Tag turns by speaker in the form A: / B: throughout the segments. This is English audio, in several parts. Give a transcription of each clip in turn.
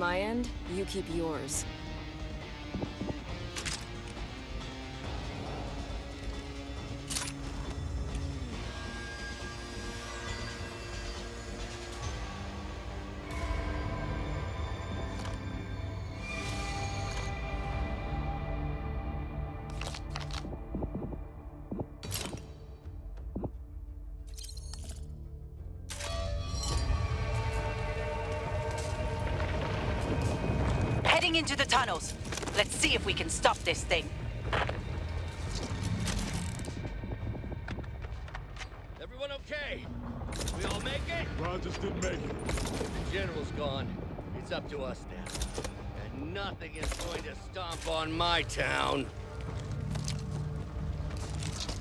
A: my end, you keep yours.
B: into the tunnels. Let's see if we can stop this thing.
C: Everyone okay? We all make it?
D: Rogers didn't make it.
C: The general's gone. It's up to us now. And nothing is going to stomp on my town.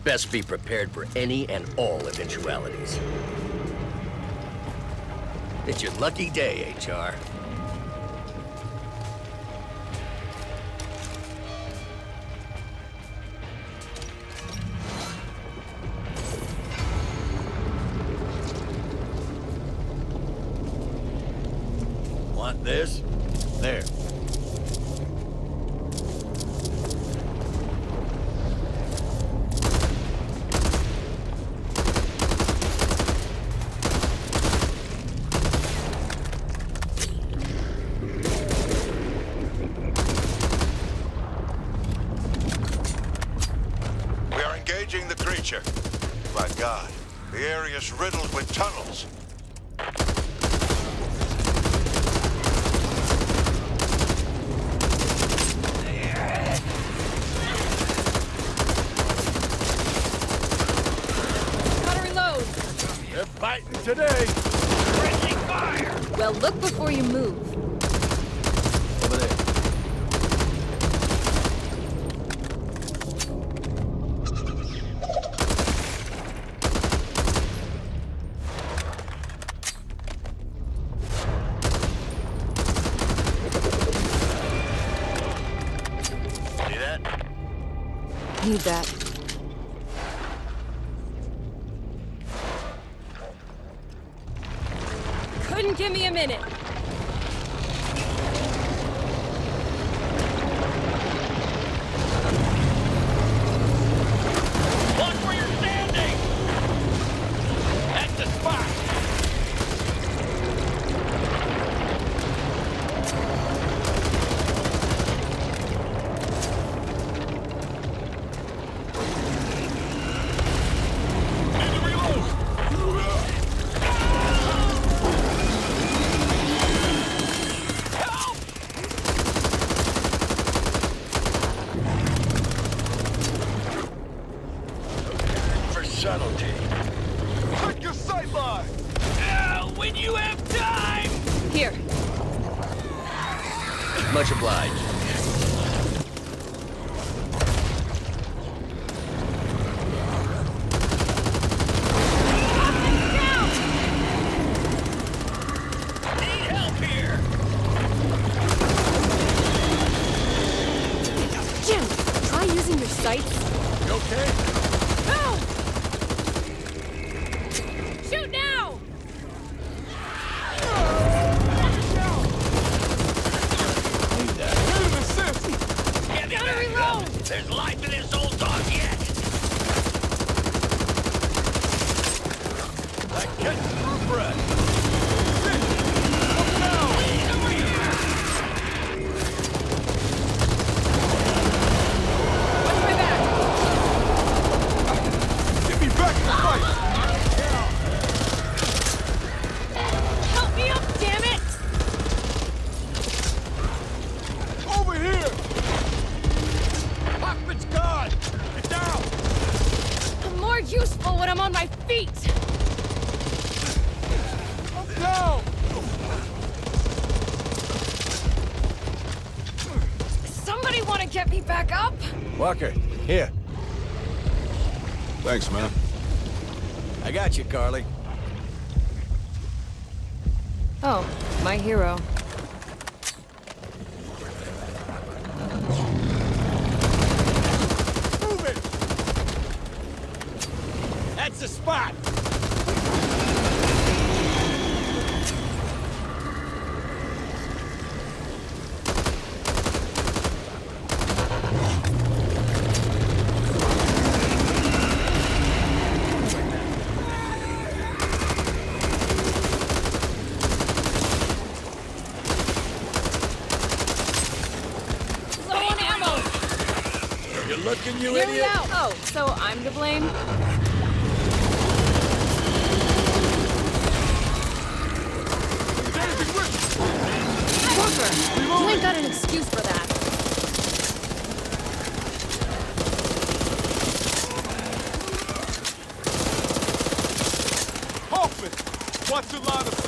C: Best be prepared for any and all eventualities. It's your lucky day, HR.
A: Here.
D: Thanks, man. Looking, you
A: Hear me
D: idiot?
A: Oh, so I'm to blame?
D: You?
A: Ain't got an excuse for that.
D: Hoffman! What's your line of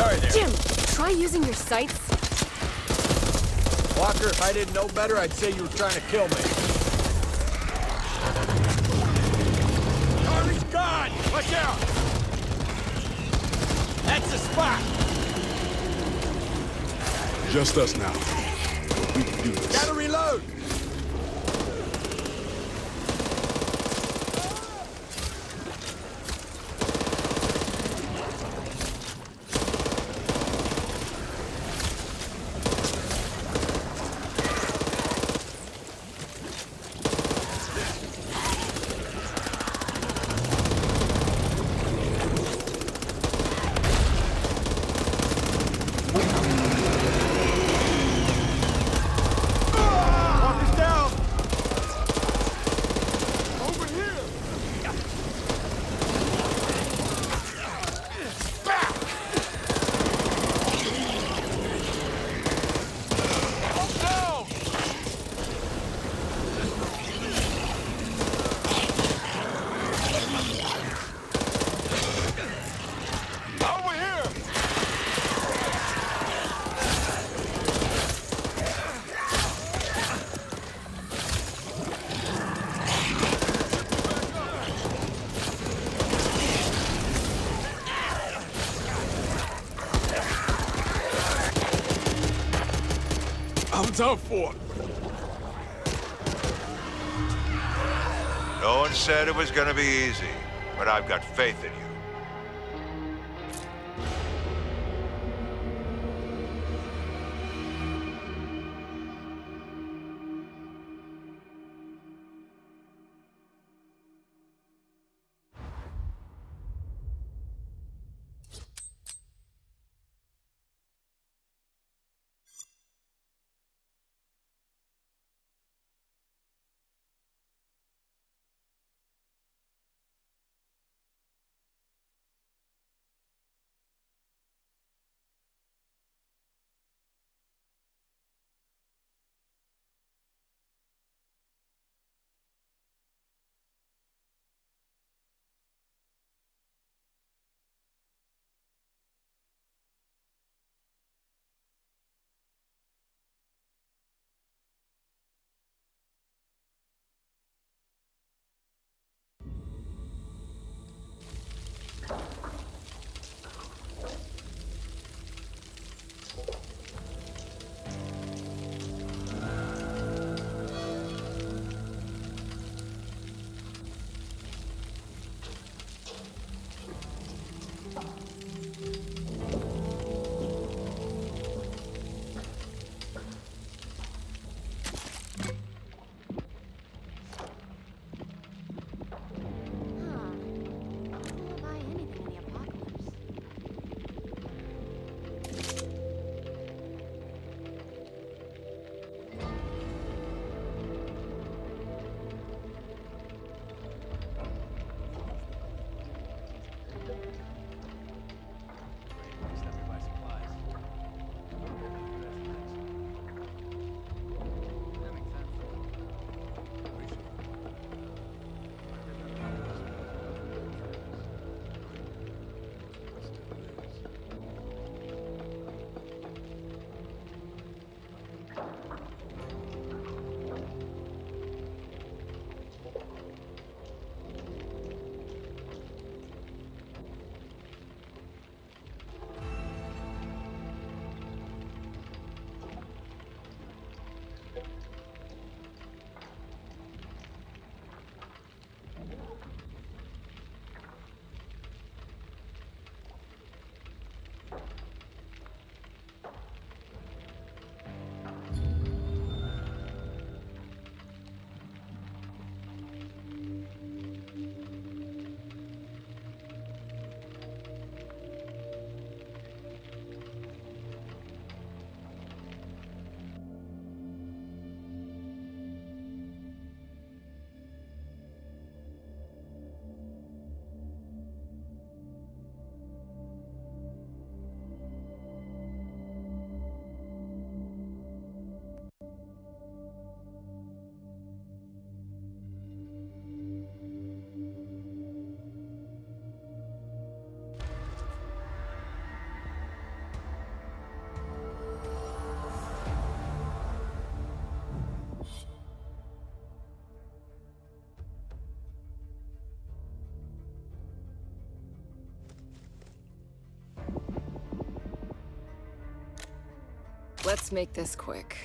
D: Sorry there.
A: Jim, try using your sights.
D: Walker, if I didn't know better, I'd say you were trying to kill me. Charlie's gone! Watch out! That's the spot!
E: Just us now. We can do this.
D: Gotta reload! Walker's down! Over here! Back! Oh, no! Over here!
F: No one said it was gonna be easy, but I've got faith in you.
A: Let's make this quick.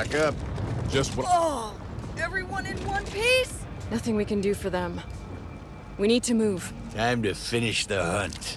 E: Stack up. Just what
A: Oh! Everyone in one piece? Nothing we can do for them. We need to move.
G: Time to finish the hunt.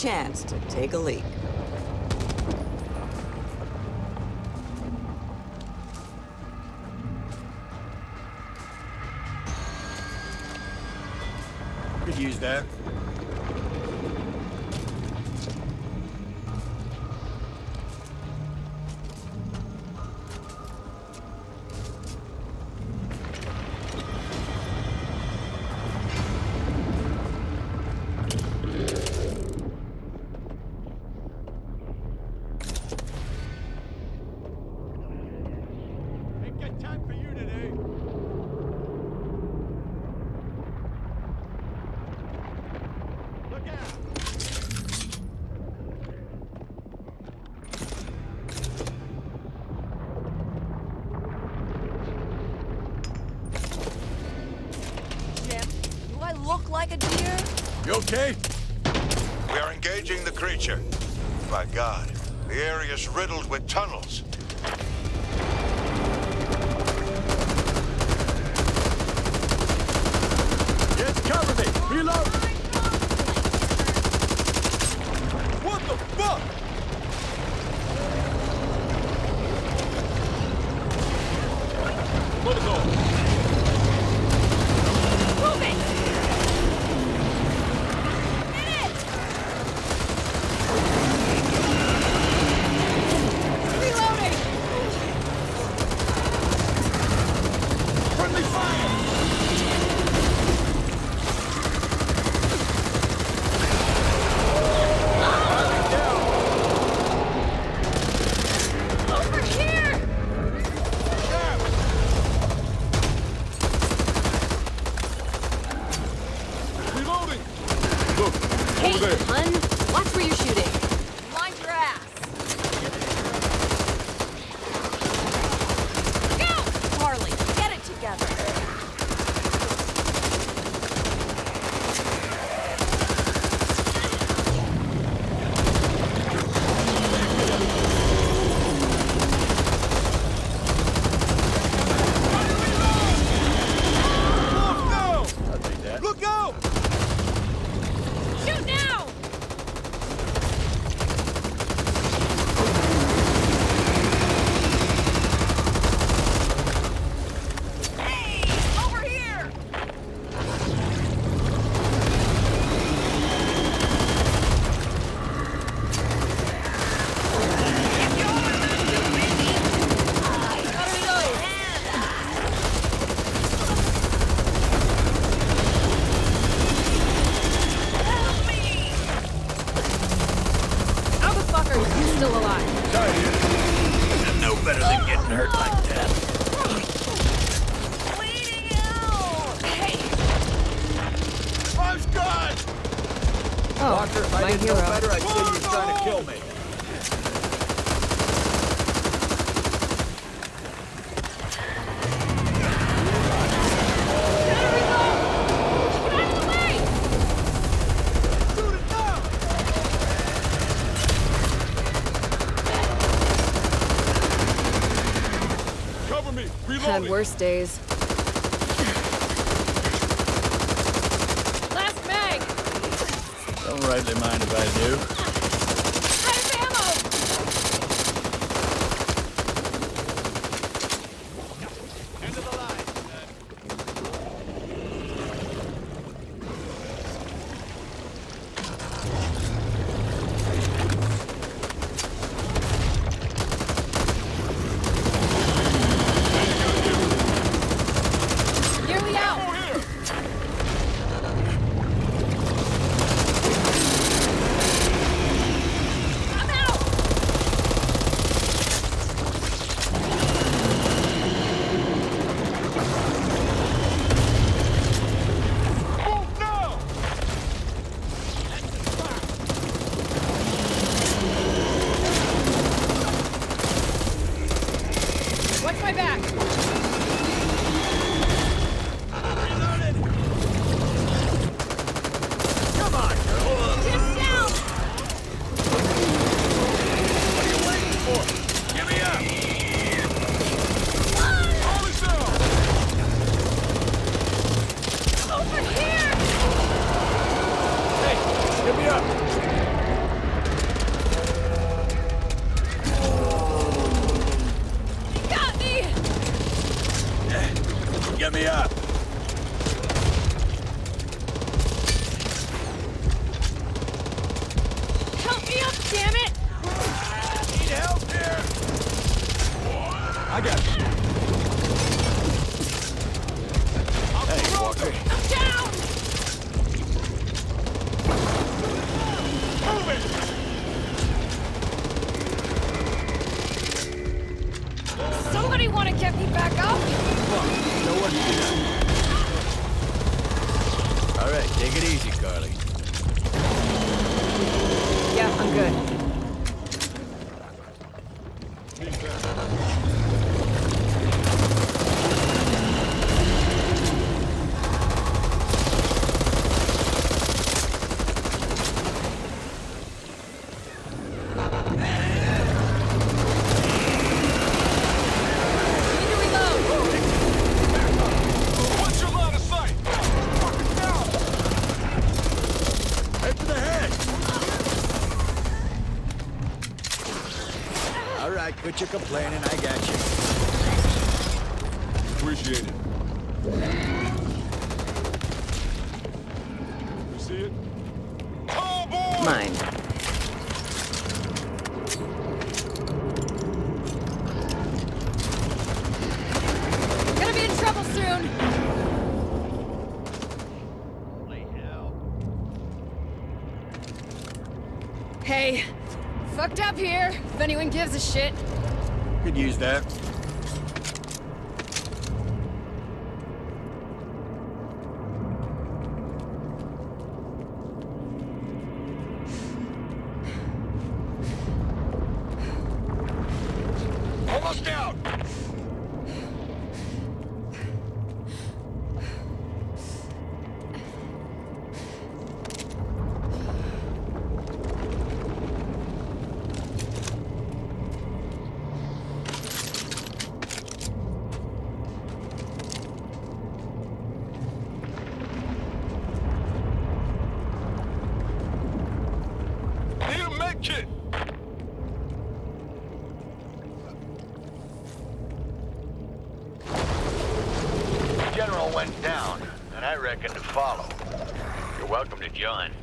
B: Chance to take a leak.
E: Okay?
F: We are engaging the creature. By God, the area's riddled with tunnels.
A: days. Last mag!
G: Don't rightly mind if I do. want to
A: get
G: me
A: back up.
G: Well, no one did. All right, take it easy, Karlee.
A: Yeah, I'm good. shit?
E: Affirmative, John.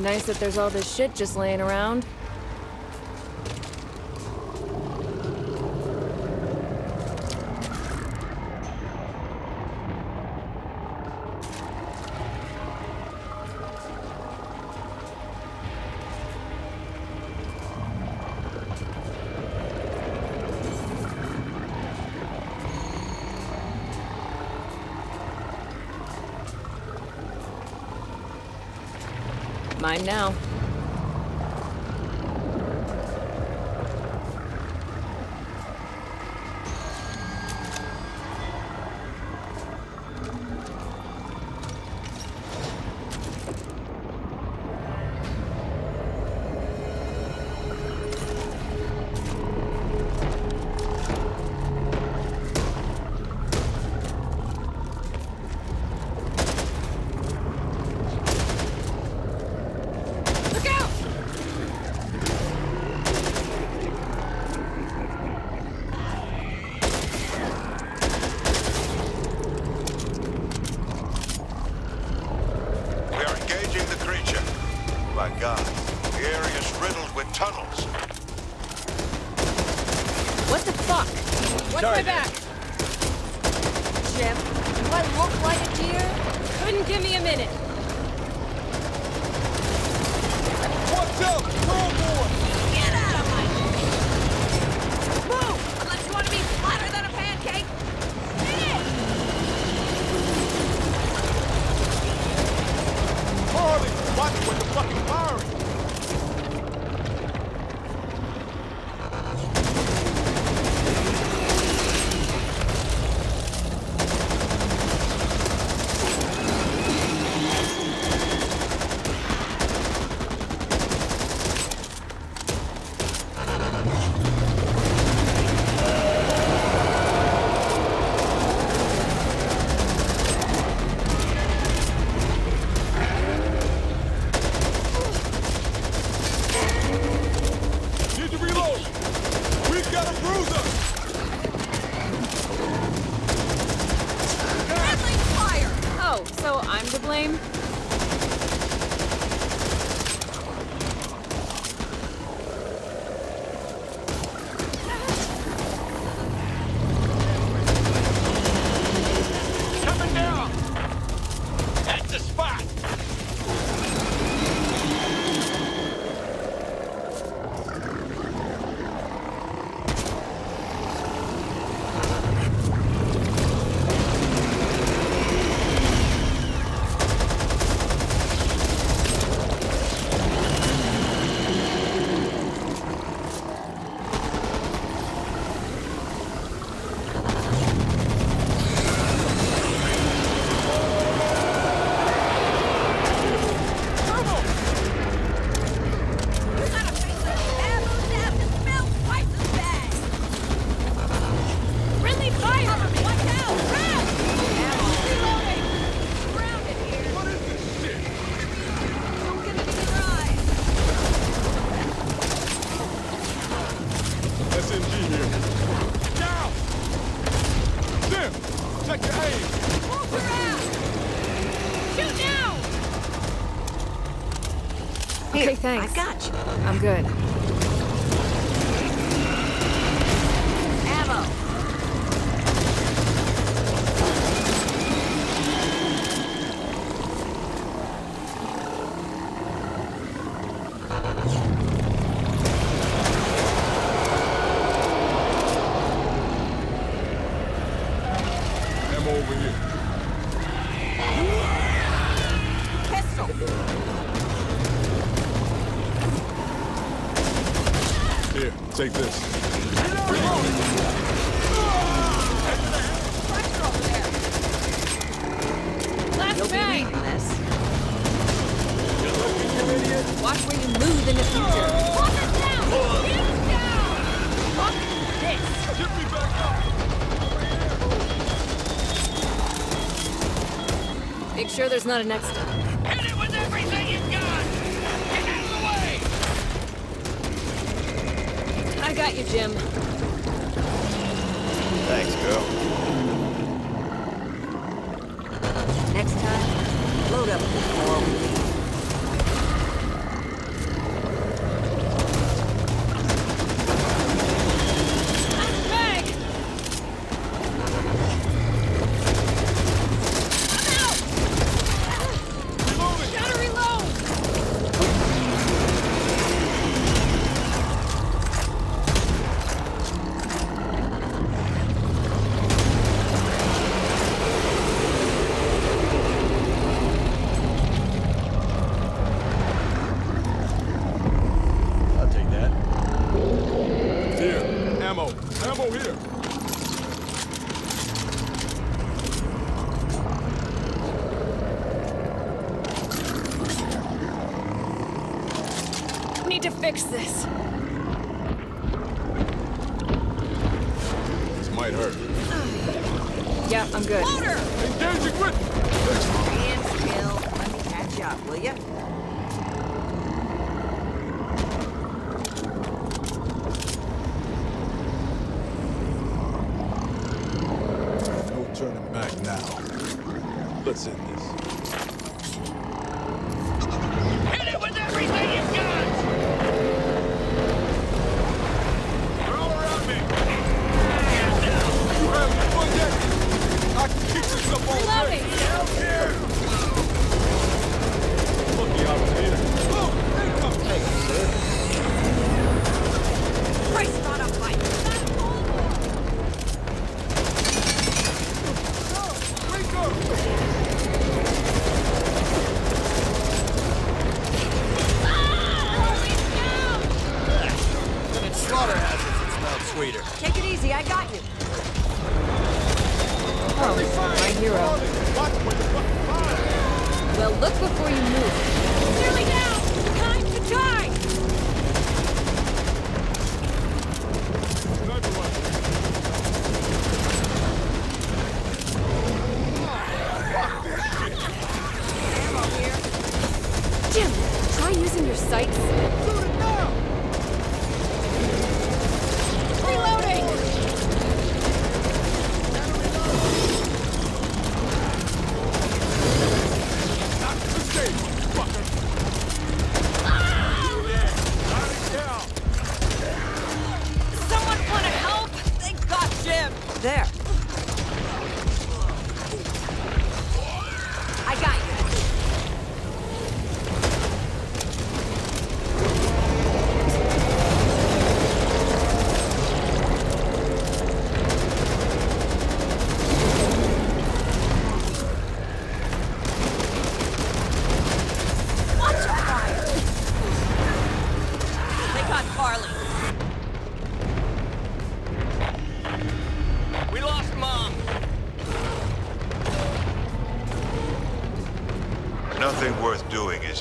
A: Nice that there's all this shit just laying around. now. Thanks.
B: I got you.
A: I'm good. Make sure there's not a next time.
G: Hit it with everything you've got! Get out of the way!
A: I got you, Jim.
F: Thanks, girl.
B: Next time,
A: load up
D: with Shoot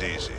F: doing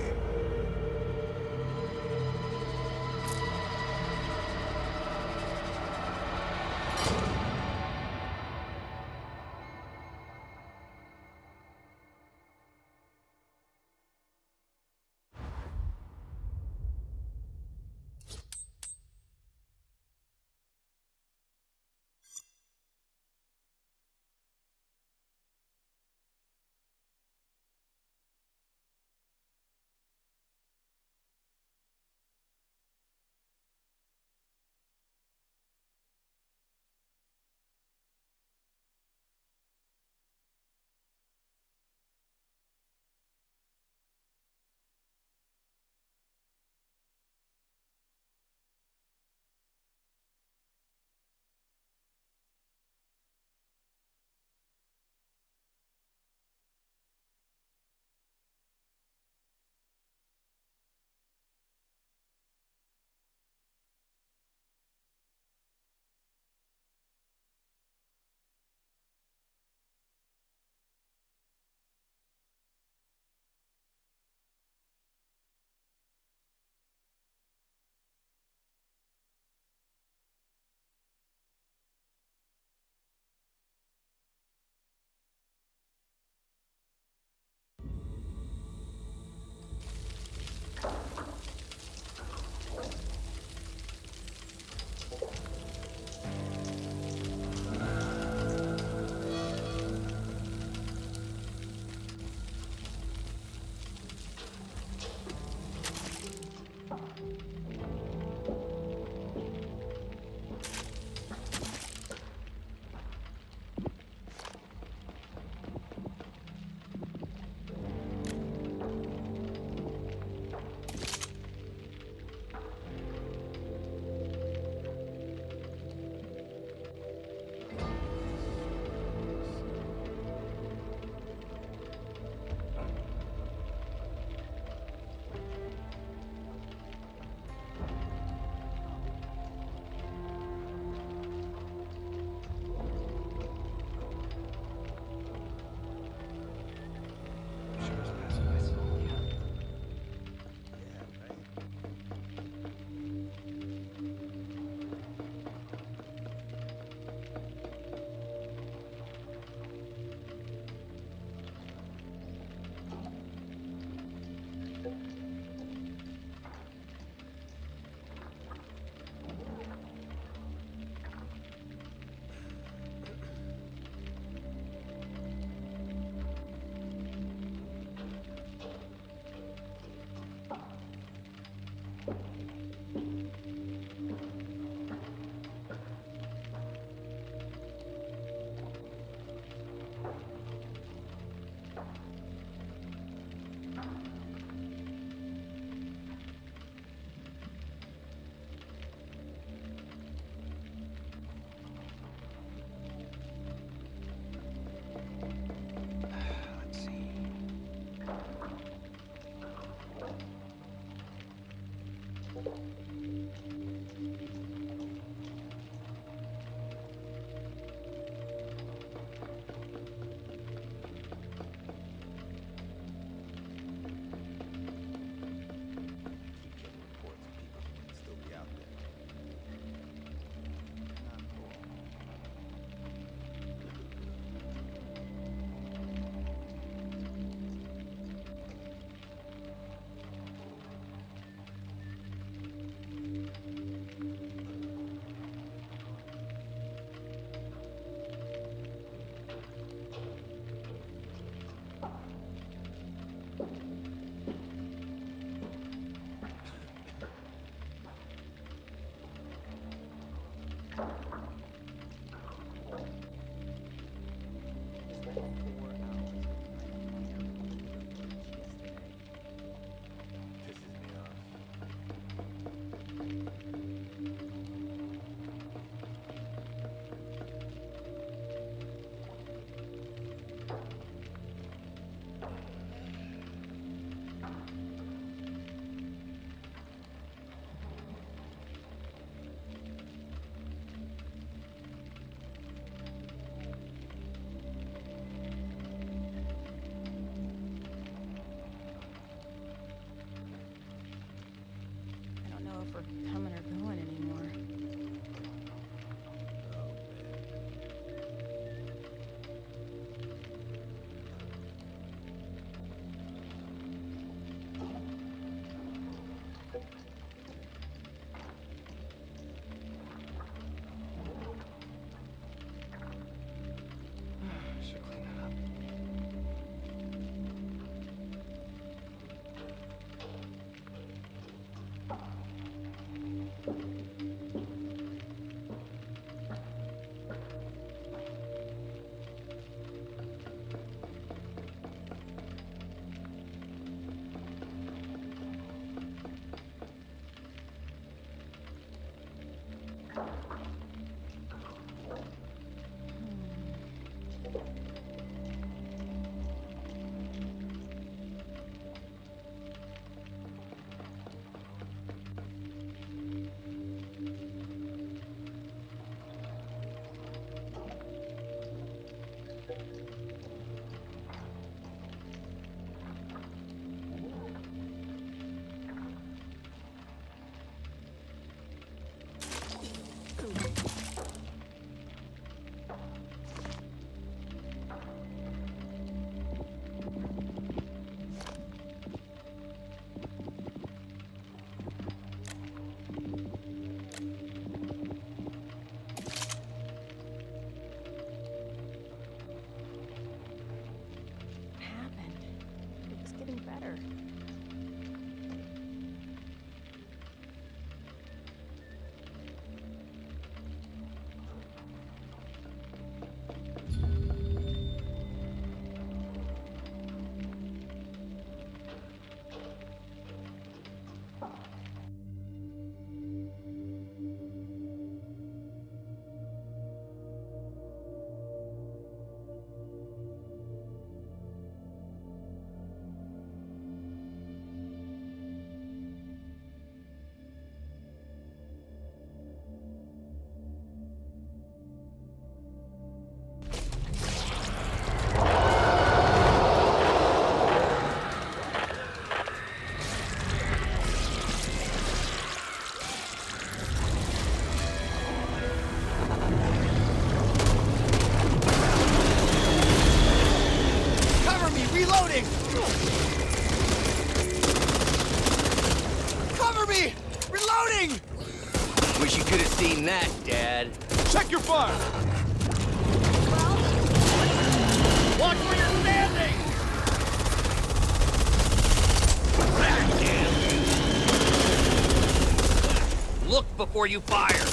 C: before you fire.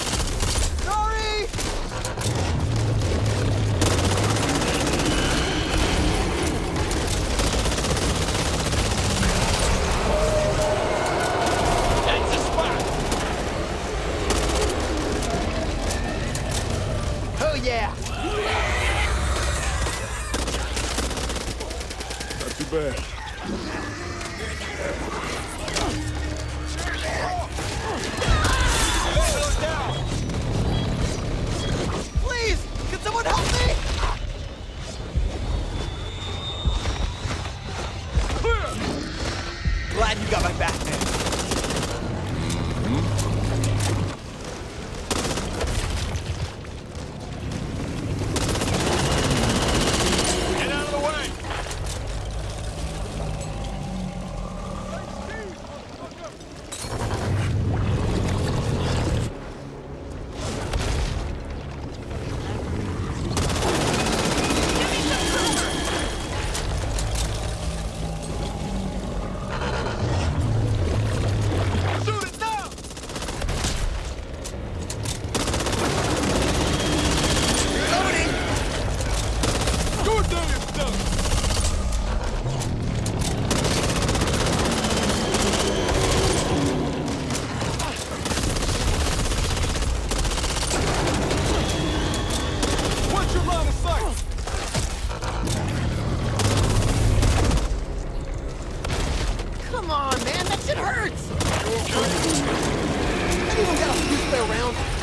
H: Sorry! Oh, yeah!
D: Not too bad.
H: Someone help me! Glad you got my back, man.
I: It
H: hurts! Anyone got a spare round?